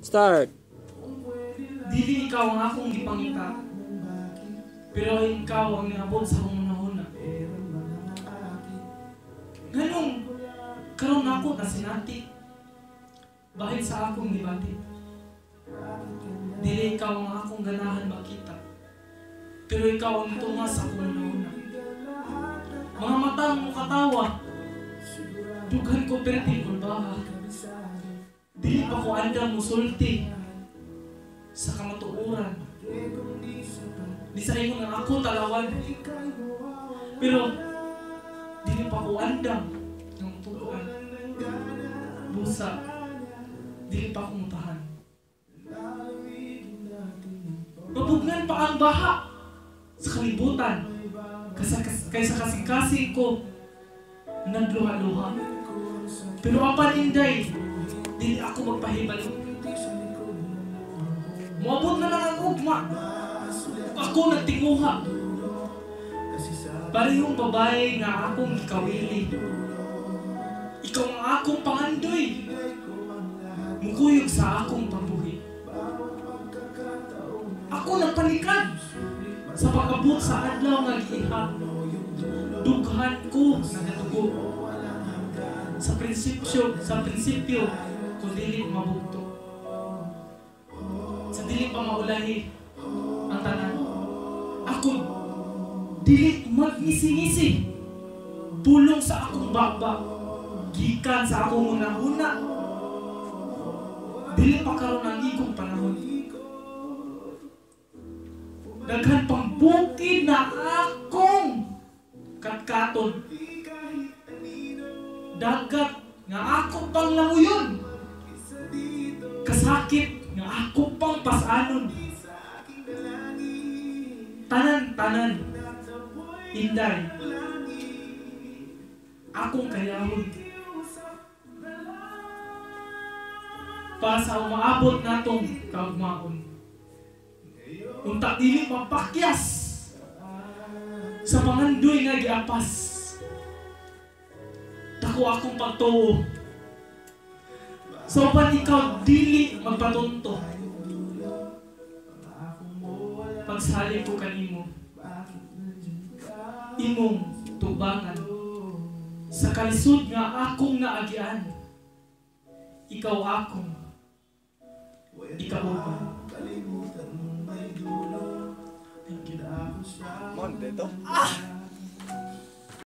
Start. Dili ikaw ang akong gipangita. Pero ikaw ang niabot sa akong nahuna. Ganong, karon ako na sinati. Bahid sa akong gibati. Dili ikaw ang akong ganahan makita. Pero ikaw ang tunga sa akong nahuna. Mga mata mo katawa. Dughan ko perti kung baha. Dili pa ko andam musulti sa kamatuuran. Di sa ingon nga ako talawan. Pero dili pa ko andam ng tuuan. Busa. Dili pa ko mutahan. Mabugnan pa ang baha sa kalibutan. Kaysa, kaysa kasing-kasing ko nagluha-luha. Pero apan inday, dili ako magpahibalo. Moabot na lang ang ugma. Ako nagtinguha. Parehong babae nga akong gikawili. Ikaw ang akong pangandoy. Mukuyog sa akong pabuhi. Ako nagpanikad sa pagabot sa adlaw nga giiha. Dughan ko nagatugo. Sa prinsipyo, sa prinsipyo, dili mabugto. Sa dili pa maulahi ang tanan. Ako, dili magngisi-ngisi. Pulong sa akong baba. Gikan sa akong una-una. Dili pa karon ang ikong panahon. Daghan pang bukid na akong katkaton. Dagat nga ako pang languyon. Kasakit nga ako pang pasanon. Tanan, tanan. Inday. Akong kayahon. Para sa umaabot natong kaugmaon. Unta dili mapakyas sa pangandoy nga giapas. Dako akong pagtuo. So pan ikaw dili magpatunto. Pagsali ko kanimo. Imong tubangan. Sa kalisod nga akong naagian. Ikaw akong ikauban. Thank you. Mon, dito. Ah!